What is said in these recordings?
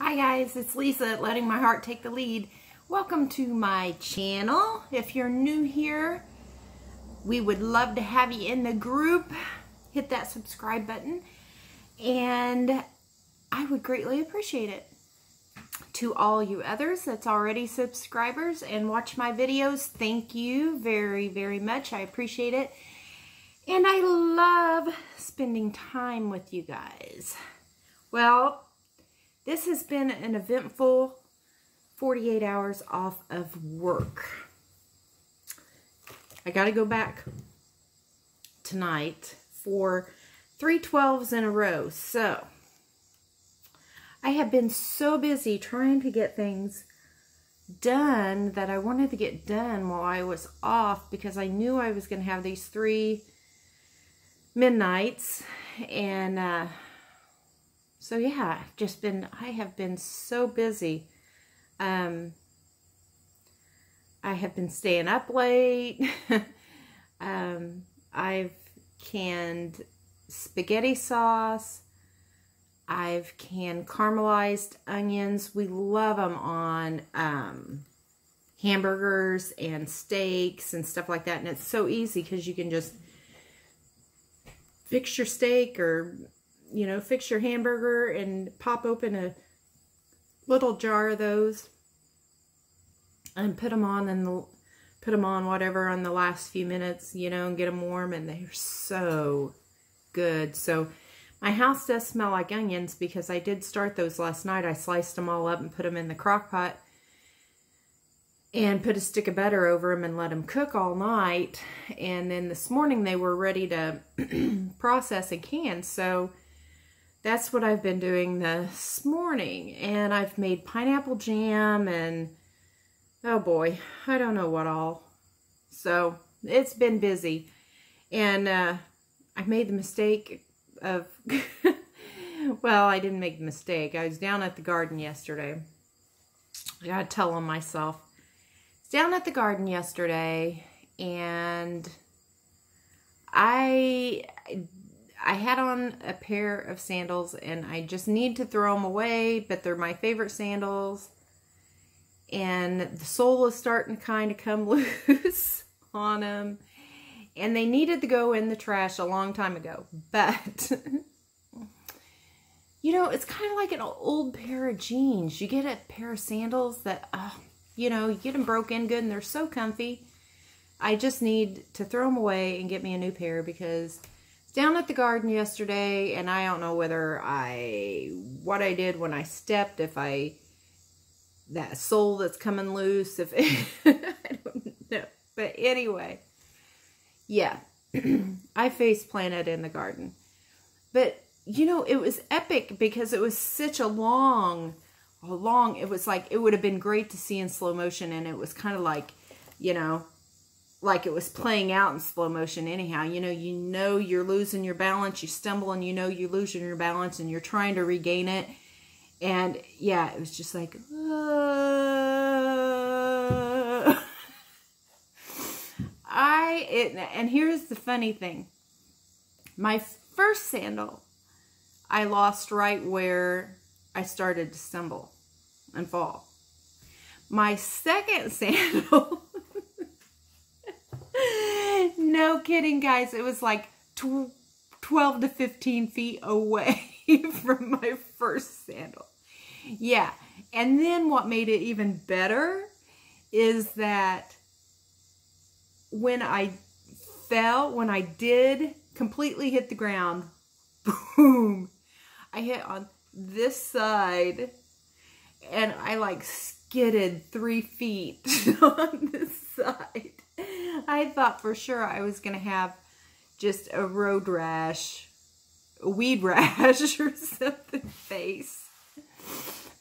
Hi guys, it's Lisa letting my heart take the lead. Welcome to my channel. If you're new here, we would love to have you in the group. Hit that subscribe button and I would greatly appreciate it. To all you others that's already subscribers and watch my videos, thank you very, very much. I appreciate it. And I love spending time with you guys. Well, this has been an eventful 48 hours off of work. I got to go back tonight for three 12s in a row. So, I have been so busy trying to get things done that I wanted to get done while I was off because I knew I was going to have these three midnights and uh, so yeah, just been, I have been so busy. Um, I have been staying up late. um, I've canned spaghetti sauce. I've canned caramelized onions. We love them on um, hamburgers and steaks and stuff like that. And it's so easy because you can just fix your steak or you know, fix your hamburger and pop open a little jar of those and put them on and the, put them on whatever on the last few minutes, you know, and get them warm and they're so good. So my house does smell like onions because I did start those last night. I sliced them all up and put them in the crock pot and put a stick of butter over them and let them cook all night. And then this morning they were ready to process and can. So that's what I've been doing this morning. And I've made pineapple jam and, oh boy, I don't know what all. So, it's been busy. And uh, I made the mistake of, well, I didn't make the mistake. I was down at the garden yesterday. I gotta tell on myself. Down at the garden yesterday and I I had on a pair of sandals and I just need to throw them away, but they're my favorite sandals. And the sole is starting to kind of come loose on them. And they needed to go in the trash a long time ago. But, you know, it's kind of like an old pair of jeans. You get a pair of sandals that, uh, you know, you get them broken good and they're so comfy. I just need to throw them away and get me a new pair because down at the garden yesterday, and I don't know whether I, what I did when I stepped, if I, that sole that's coming loose, if, I don't know. But anyway, yeah, I face planted in the garden. But, you know, it was epic because it was such a long, long, it was like, it would have been great to see in slow motion, and it was kind of like, you know, like it was playing out in slow motion anyhow. You know, you know you're losing your balance, you stumble and you know you're losing your balance and you're trying to regain it. And yeah, it was just like, uh, I, it, and here's the funny thing. My first sandal, I lost right where I started to stumble and fall. My second sandal, no kidding, guys. It was like 12 to 15 feet away from my first sandal. Yeah. And then what made it even better is that when I fell, when I did completely hit the ground, boom, I hit on this side and I like skidded three feet on this side. I thought for sure I was going to have just a road rash, a weed rash or something face.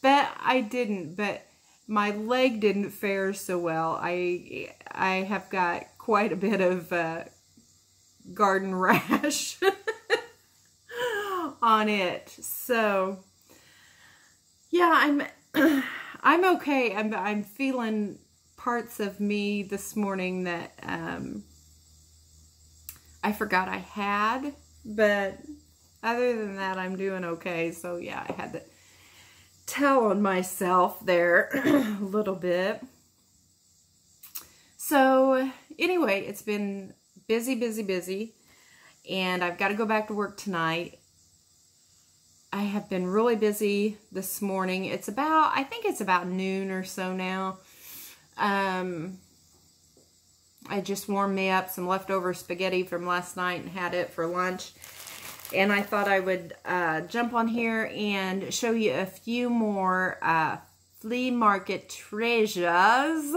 But I didn't, but my leg didn't fare so well. I I have got quite a bit of uh, garden rash on it. So yeah, I'm I'm okay. I'm I'm feeling parts of me this morning that um, I forgot I had, but other than that, I'm doing okay. So yeah, I had to tell on myself there a little bit. So anyway, it's been busy, busy, busy. And I've got to go back to work tonight. I have been really busy this morning. It's about, I think it's about noon or so now. Um, I just warmed me up some leftover spaghetti from last night and had it for lunch. And I thought I would uh, jump on here and show you a few more uh, flea market treasures.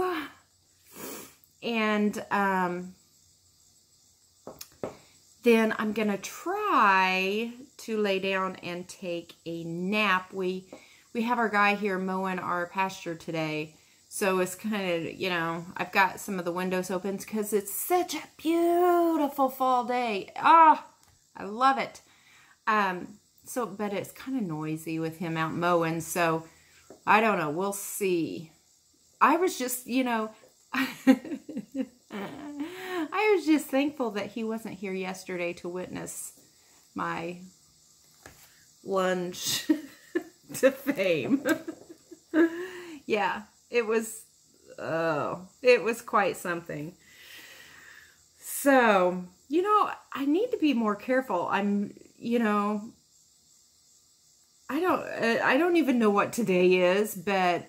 And um, then I'm going to try to lay down and take a nap. We we have our guy here mowing our pasture today. So it's kind of, you know, I've got some of the windows open because it's such a beautiful fall day. Ah, oh, I love it. Um, so, but it's kind of noisy with him out mowing. So, I don't know. We'll see. I was just, you know, I was just thankful that he wasn't here yesterday to witness my lunge to fame. yeah, it was, oh, it was quite something. So, you know, I need to be more careful. I'm, you know, I don't, I don't even know what today is, but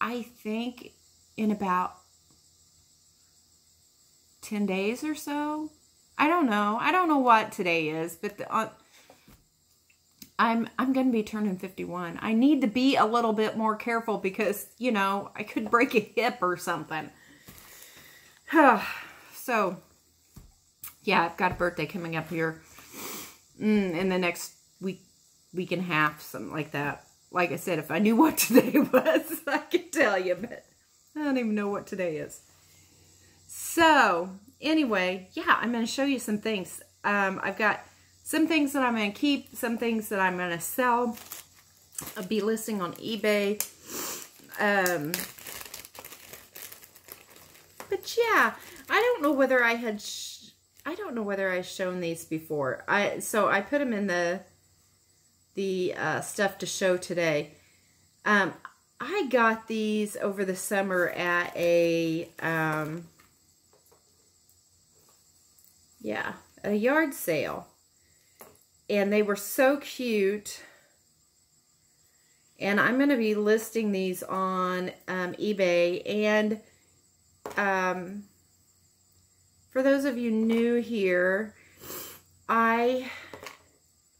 I think in about 10 days or so. I don't know. I don't know what today is, but the, uh, I'm I'm going to be turning 51. I need to be a little bit more careful because, you know, I could break a hip or something. so, yeah, I've got a birthday coming up here mm, in the next week, week and a half, something like that. Like I said, if I knew what today was, I could tell you, but I don't even know what today is. So, anyway, yeah, I'm going to show you some things. Um, I've got some things that I'm going to keep, some things that I'm going to sell. I'll be listing on eBay. Um, but yeah, I don't know whether I had, I don't know whether I've shown these before. I So I put them in the, the uh, stuff to show today. Um, I got these over the summer at a, um, yeah, a yard sale. And they were so cute. And I'm going to be listing these on um, eBay. And um, for those of you new here, I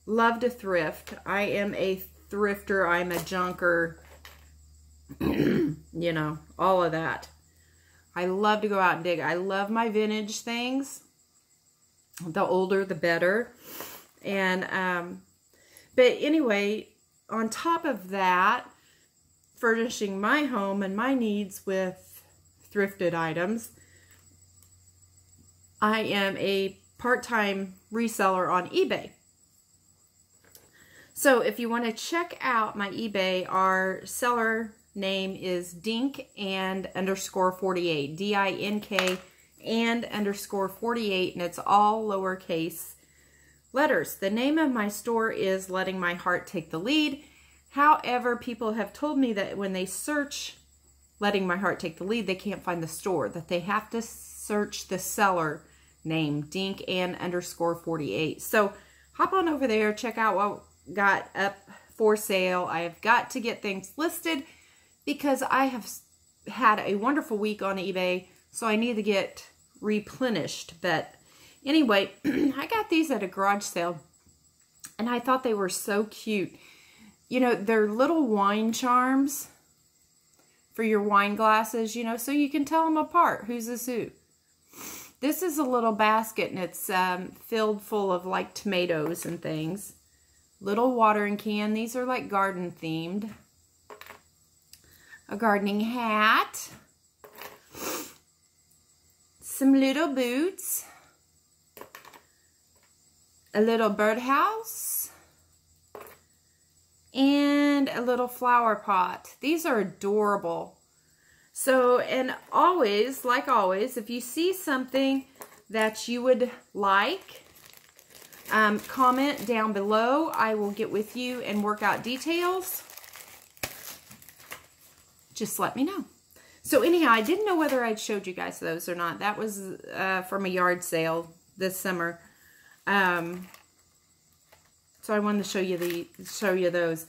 love to thrift. I am a thrifter. I'm a junker. you know, all of that. I love to go out and dig. I love my vintage things the older the better. And, um, but anyway, on top of that, furnishing my home and my needs with thrifted items, I am a part-time reseller on eBay. So if you want to check out my eBay, our seller name is dink and underscore 48, D-I-N-K and underscore 48, and it's all lowercase letters. The name of my store is Letting My Heart Take the Lead. However, people have told me that when they search Letting My Heart Take the Lead, they can't find the store, that they have to search the seller name, Dink and underscore 48. So hop on over there, check out what got up for sale. I have got to get things listed because I have had a wonderful week on eBay so I need to get replenished. But anyway, I got these at a garage sale. And I thought they were so cute. You know, they're little wine charms for your wine glasses, you know, so you can tell them apart. Who's this who? This is a little basket and it's um, filled full of like tomatoes and things. Little watering can. These are like garden themed. A gardening hat some little boots, a little birdhouse, and a little flower pot. These are adorable. So, and always, like always, if you see something that you would like, um, comment down below. I will get with you and work out details. just let me know. So anyhow, I didn't know whether I'd showed you guys those or not. That was uh, from a yard sale this summer. Um, so I wanted to show you the show you those.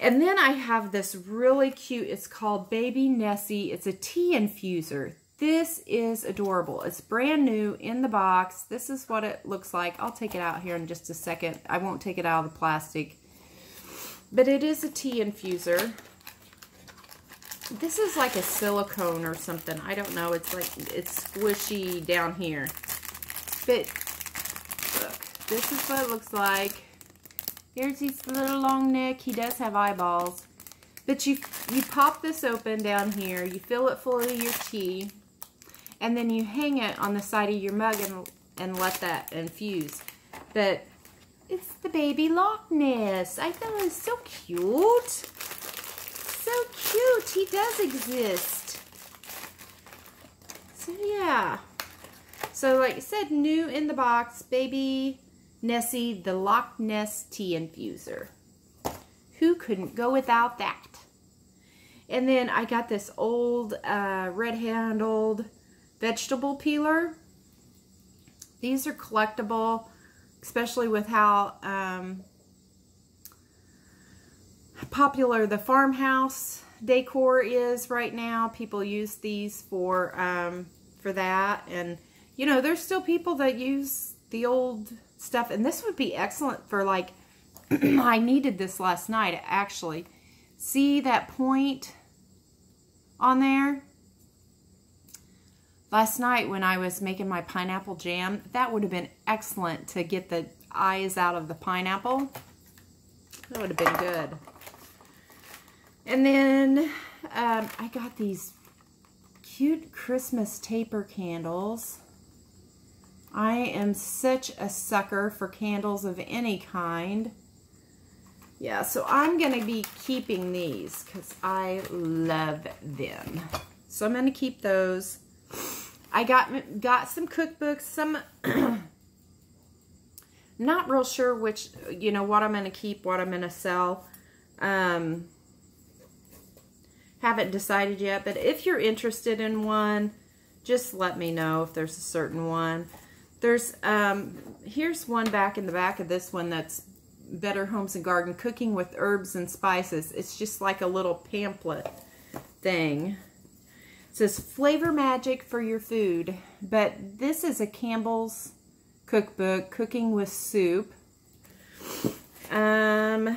And then I have this really cute, it's called Baby Nessie. It's a tea infuser. This is adorable. It's brand new in the box. This is what it looks like. I'll take it out here in just a second. I won't take it out of the plastic. But it is a tea infuser. This is like a silicone or something. I don't know. It's like, it's squishy down here. But, this is what it looks like. Here's his little long neck. He does have eyeballs. But you, you pop this open down here. You fill it full of your tea. And then you hang it on the side of your mug and, and let that infuse. But it's the baby Loch Ness. I thought it was so cute. So cute. He does exist. So yeah. So like I said, new in the box, baby Nessie, the Loch Ness tea infuser. Who couldn't go without that? And then I got this old uh, red-handled vegetable peeler. These are collectible, especially with how um, popular the farmhouse decor is right now. People use these for um, for that. And, you know, there's still people that use the old stuff. And this would be excellent for like, I needed this last night actually. See that point on there? Last night when I was making my pineapple jam, that would have been excellent to get the eyes out of the pineapple. That would have been good. And then um, I got these cute Christmas taper candles. I am such a sucker for candles of any kind. Yeah, so I'm going to be keeping these because I love them. So I'm going to keep those. I got got some cookbooks, some not real sure which, you know, what I'm going to keep, what I'm going to sell. Um, haven't decided yet, but if you're interested in one, just let me know if there's a certain one. There's, um, here's one back in the back of this one that's Better Homes and Garden, Cooking with Herbs and Spices. It's just like a little pamphlet thing. It says Flavor Magic for your food. But this is a Campbell's cookbook, Cooking with Soup. Um, let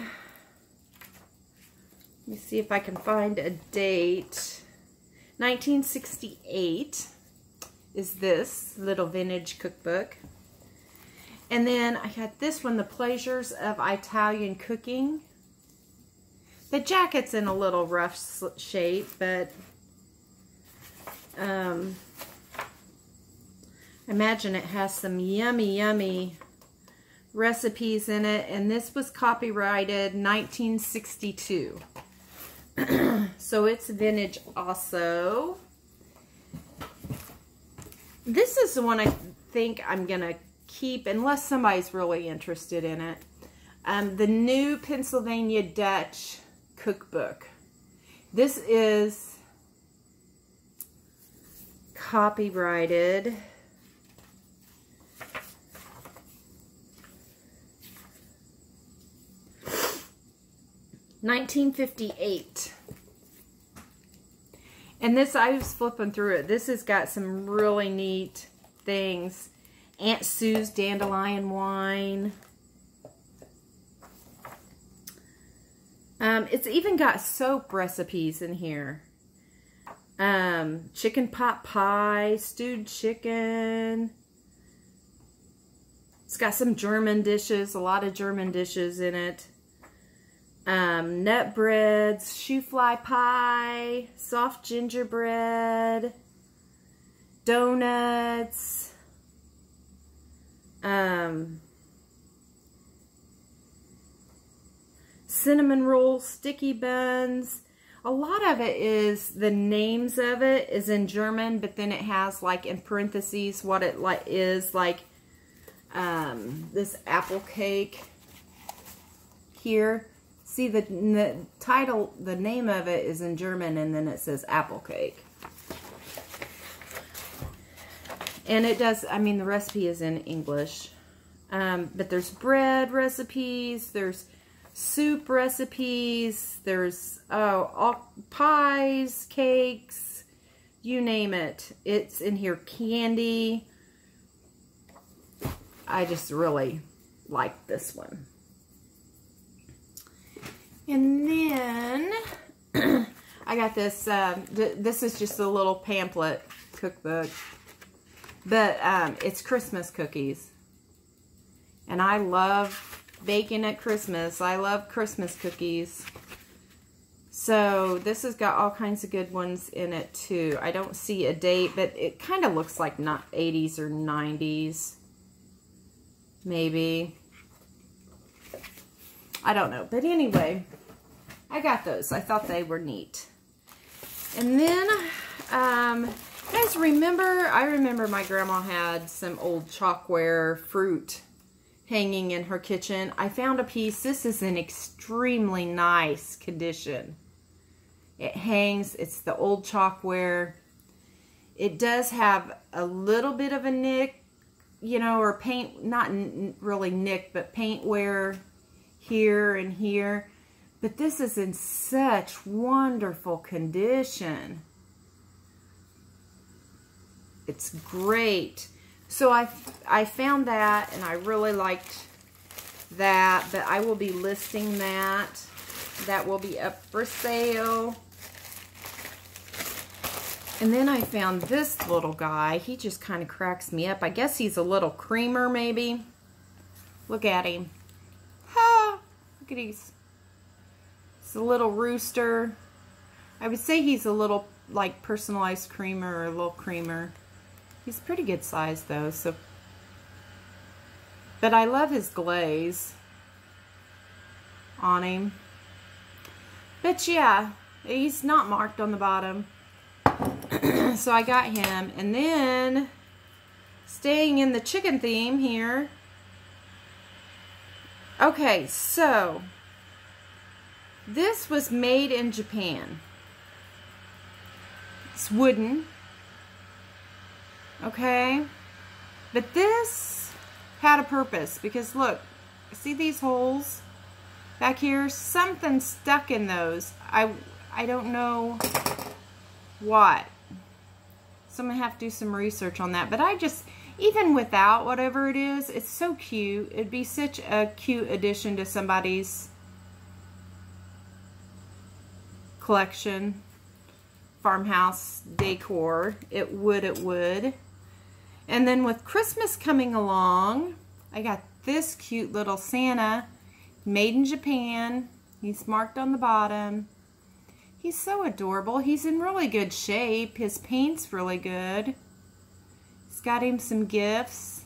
me see if I can find a date. 1968 is this little vintage cookbook. And then I got this one, The Pleasures of Italian Cooking. The jacket's in a little rough shape, but um, I imagine it has some yummy, yummy recipes in it. And this was copyrighted 1962. so it's vintage also. This is the one I think I'm going to keep unless somebody's really interested in it. Um, the new Pennsylvania Dutch cookbook. This is copyrighted. Nineteen fifty eight. And this, I was flipping through it. This has got some really neat things. Aunt Sue's Dandelion Wine. Um, it's even got soap recipes in here. Um, chicken pot pie, stewed chicken. It's got some German dishes, a lot of German dishes in it um, nut breads, shoofly pie, soft gingerbread, donuts, um, cinnamon rolls, sticky buns. A lot of it is, the names of it is in German, but then it has like in parentheses what it like is like um, this apple cake here See, the, the title, the name of it is in German, and then it says apple cake. And it does, I mean, the recipe is in English. Um, but there's bread recipes, there's soup recipes, there's oh, all pies, cakes, you name it. It's in here, candy. I just really like this one. And then I got this, uh, th this is just a little pamphlet cookbook, but um, it's Christmas cookies. And I love baking at Christmas. I love Christmas cookies. So this has got all kinds of good ones in it too. I don't see a date, but it kind of looks like not 80s or 90s. Maybe. I don't know. But anyway, I got those. I thought they were neat. And then, um, guys remember, I remember my grandma had some old chalkware fruit hanging in her kitchen. I found a piece. This is in extremely nice condition. It hangs. It's the old chalkware. It does have a little bit of a nick, you know, or paint, not really nick, but paint wear here and here. But this is in such wonderful condition. It's great. So I, I found that and I really liked that, but I will be listing that. That will be up for sale. And then I found this little guy. He just kind of cracks me up. I guess he's a little creamer maybe. Look at him. Look at these. It's a little rooster. I would say he's a little like personalized creamer or a little creamer. He's pretty good size though, so but I love his glaze on him. But yeah, he's not marked on the bottom. so I got him. And then, staying in the chicken theme here. Okay, so this was made in Japan. It's wooden. Okay? But this had a purpose because look, see these holes back here? Something stuck in those. I, I don't know what. So I'm going to have to do some research on that. But I just, even without whatever it is, it's so cute. It'd be such a cute addition to somebody's collection. Farmhouse decor. It would, it would. And then with Christmas coming along, I got this cute little Santa made in Japan. He's marked on the bottom. He's so adorable. He's in really good shape. His paint's really good. Got him some gifts.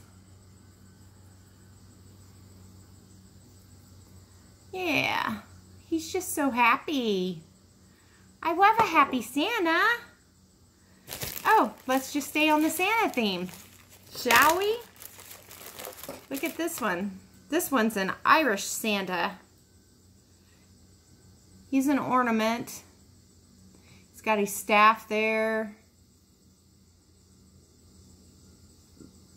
Yeah, he's just so happy. I love a happy Santa. Oh, let's just stay on the Santa theme. Shall we? Look at this one. This one's an Irish Santa. He's an ornament. He's got his staff there.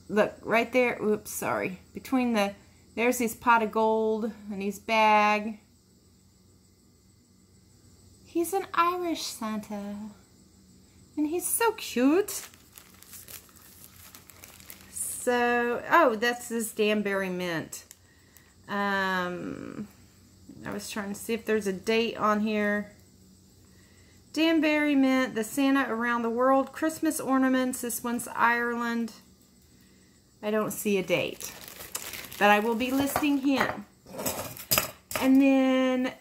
Look, right there. Oops, sorry. Between the, there's his pot of gold and his bag. He's an Irish Santa. And he's so cute. So, oh, that's this Danbury Mint. Um, I was trying to see if there's a date on here. Danbury Mint, the Santa Around the World Christmas Ornaments. This one's Ireland. I don't see a date. But I will be listing him. And then,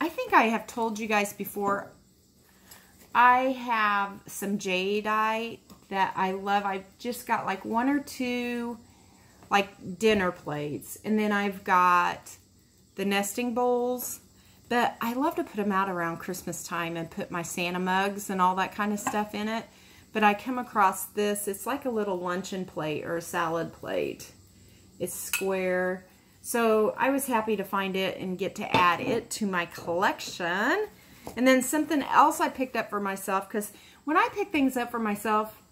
I think I have told you guys before, I have some jadeite that I love. I've just got like one or two like dinner plates. And then I've got the nesting bowls. But I love to put them out around Christmas time and put my Santa mugs and all that kind of stuff in it. But I come across this. It's like a little luncheon plate or a salad plate. It's square. So I was happy to find it and get to add it to my collection. And then something else I picked up for myself, because when I pick things up for myself,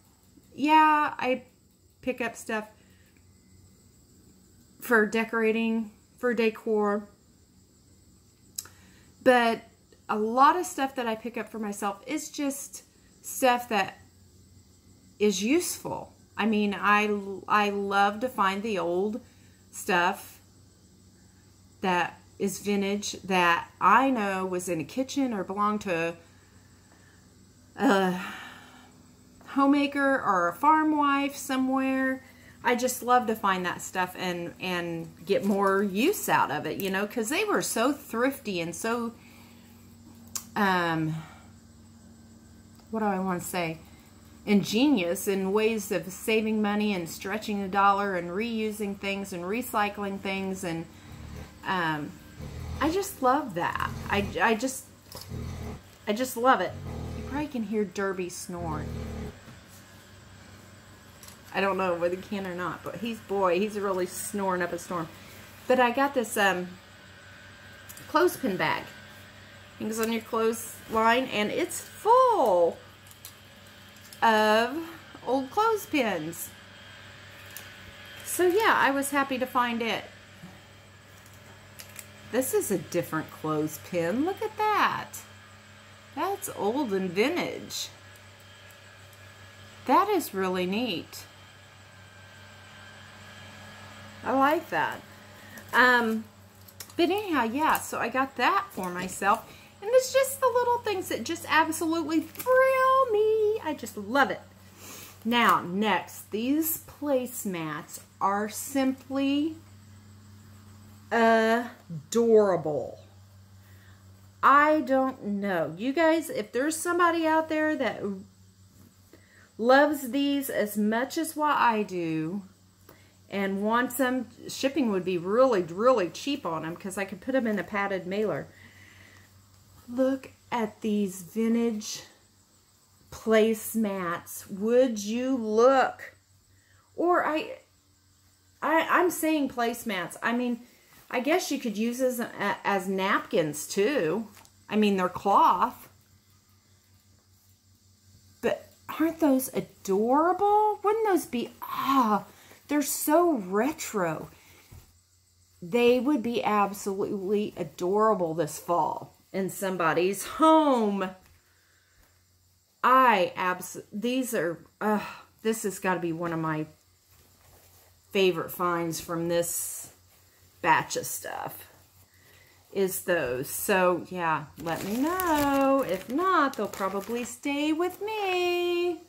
yeah, I pick up stuff for decorating, for decor. But a lot of stuff that I pick up for myself is just stuff that is useful. I mean, I, I love to find the old stuff that is vintage that I know was in a kitchen or belonged to a homemaker or a farm wife somewhere. I just love to find that stuff and and get more use out of it, you know, because they were so thrifty and so um what do I want to say? Ingenious in ways of saving money and stretching the dollar and reusing things and recycling things and um, I just love that. I, I just I just love it. You probably can hear Derby snoring. I don't know whether you can or not, but he's boy, he's really snoring up a storm. But I got this um, clothespin bag. Hangs on your clothesline and it's full of old clothespins. So yeah, I was happy to find it. This is a different clothespin. Look at that. That's old and vintage. That is really neat. I like that. Um, but anyhow, yeah, so I got that for myself. And it's just the little things that just absolutely thrill me. I just love it. Now, next, these placemats are simply adorable. I don't know. You guys, if there's somebody out there that loves these as much as what I do and wants them, shipping would be really, really cheap on them because I could put them in a padded mailer. Look at these vintage placemats. Would you look? Or I, I, I'm saying placemats. I mean, I guess you could use as, as napkins too. I mean, they're cloth. But aren't those adorable? Wouldn't those be, ah, they're so retro. They would be absolutely adorable this fall in somebody's home. I abs these are uh this has got to be one of my favorite finds from this batch of stuff is those. So yeah, let me know. If not, they'll probably stay with me.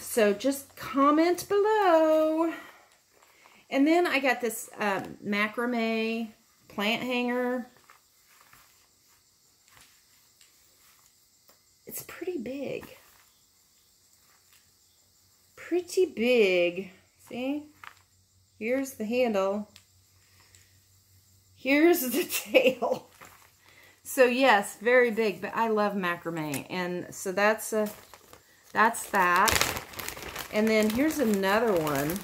So just comment below. And then I got this um, macrame plant hanger It's pretty big. Pretty big. See? Here's the handle. Here's the tail. So yes, very big, but I love macrame. And so that's a, that's that. And then here's another one.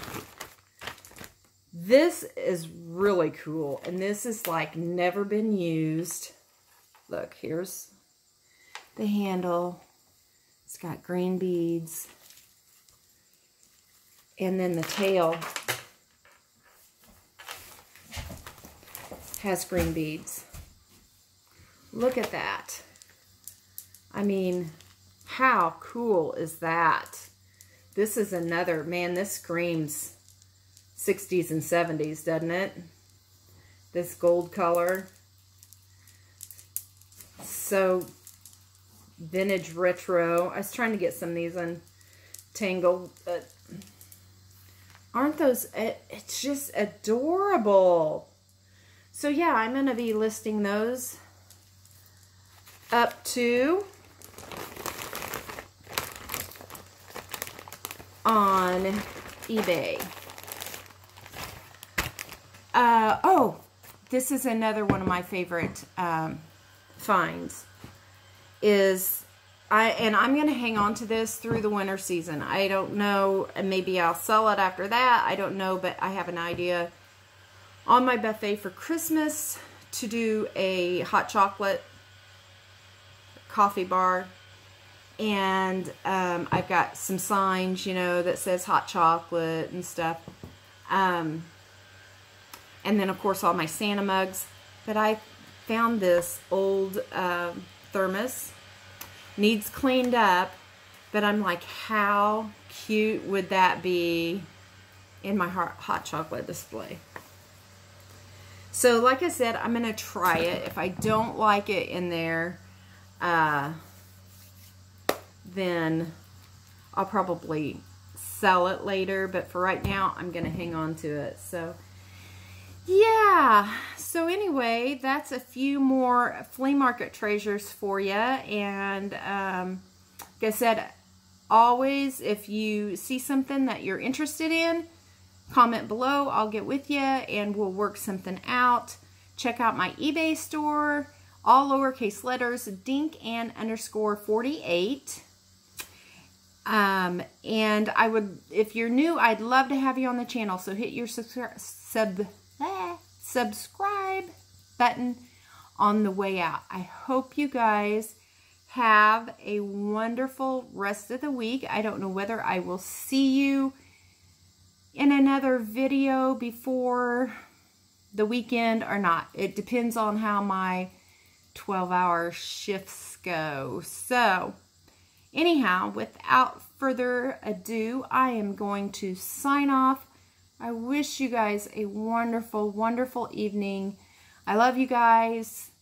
This is really cool. And this is like never been used. Look, here's the handle. It's got green beads. And then the tail has green beads. Look at that. I mean, how cool is that? This is another, man, this screams 60s and 70s, doesn't it? This gold color. So vintage retro. I was trying to get some of these untangled, but aren't those, it's just adorable. So yeah, I'm going to be listing those up to on eBay. Uh, oh, this is another one of my favorite um, finds is I and I'm going to hang on to this through the winter season. I don't know, and maybe I'll sell it after that. I don't know, but I have an idea on my buffet for Christmas to do a hot chocolate coffee bar. And um, I've got some signs, you know, that says hot chocolate and stuff. Um, and then, of course, all my Santa mugs. But I found this old uh, thermos. Needs cleaned up. But I'm like, how cute would that be in my hot, chocolate display? So, like I said, I'm going to try it. If I don't like it in there, uh, then I'll probably sell it later. But for right now, I'm going to hang on to it. So, yeah. So anyway, that's a few more flea market treasures for you. And um, like I said, always, if you see something that you're interested in, comment below. I'll get with you and we'll work something out. Check out my eBay store, all lowercase letters, dink and underscore 48. Um, and I would, if you're new, I'd love to have you on the channel. So hit your subscribe, sub, eh, subscribe button on the way out. I hope you guys have a wonderful rest of the week. I don't know whether I will see you in another video before the weekend or not. It depends on how my 12-hour shifts go. So, anyhow, without further ado, I am going to sign off. I wish you guys a wonderful, wonderful evening. I love you guys.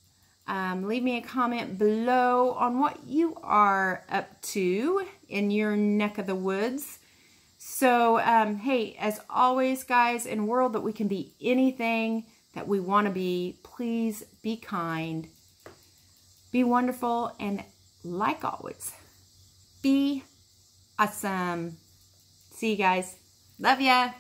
Um, leave me a comment below on what you are up to in your neck of the woods. So, um, hey, as always, guys, in a world that we can be anything that we want to be, please be kind, be wonderful, and like always, be awesome. See you guys. Love ya.